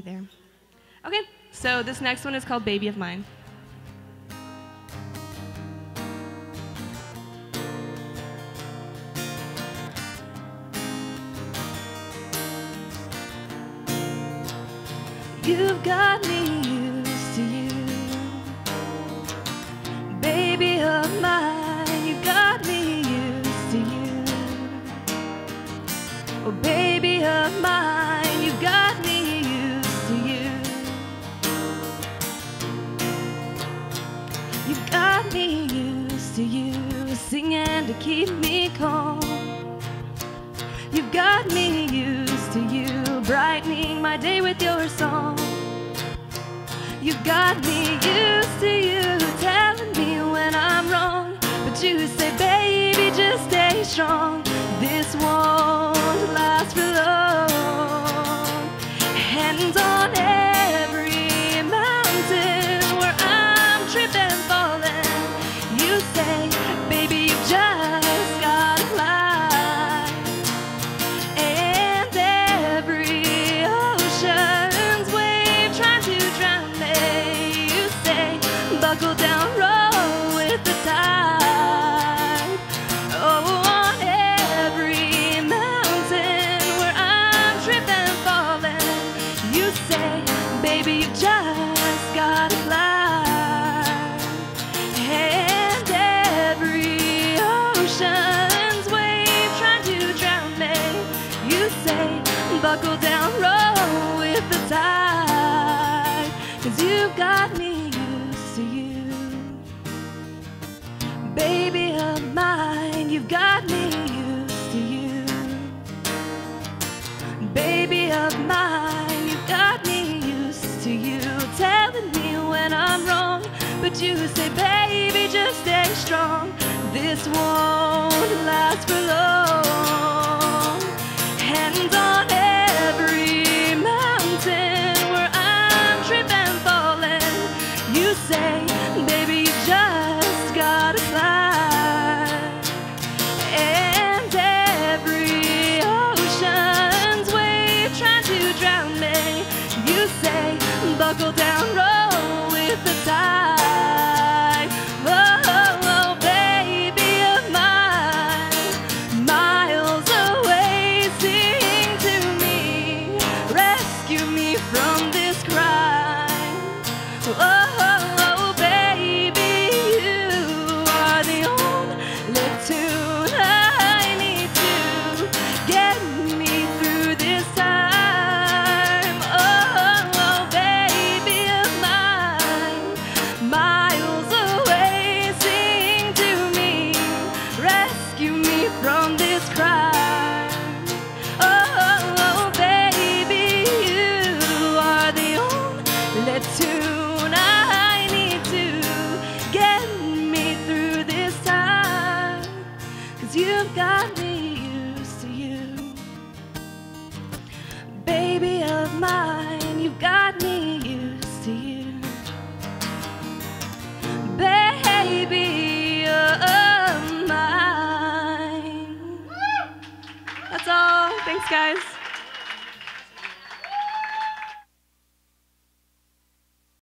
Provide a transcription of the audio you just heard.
be there. Okay, so this next one is called Baby of Mine. You've got me got me used to you singing to keep me calm. You've got me used to you brightening my day with your song. You've got me used. Cause you've got me used to you. Baby of mine, you've got me used to you. Baby of mine, you've got me used to you. Telling me when I'm wrong, but you say, baby, just stay strong. This won't last forever. say mine, you've got me used to you. Baby, you're mine. That's all. Thanks, guys.